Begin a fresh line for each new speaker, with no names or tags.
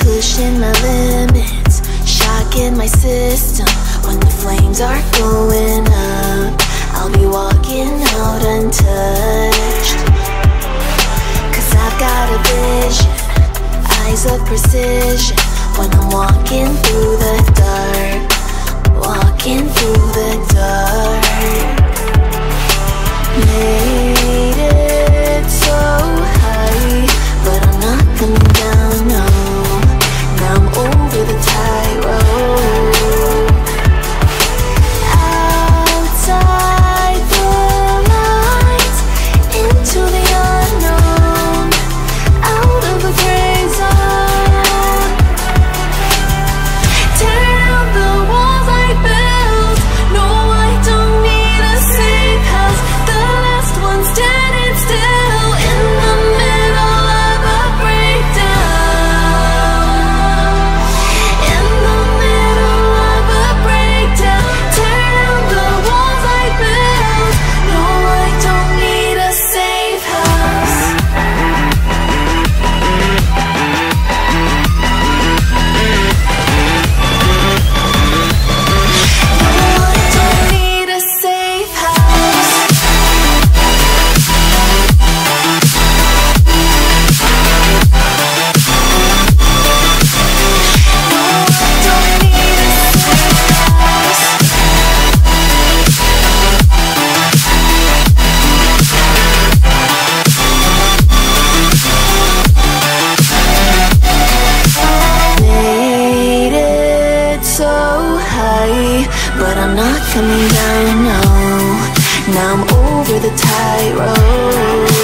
Pushing my limits, shocking my system. When the flames are going up, I'll be walking out untouched. Cause I've got a vision, eyes of precision. When I'm walking through the but I'm not coming down, no. Now I'm over the tightrope.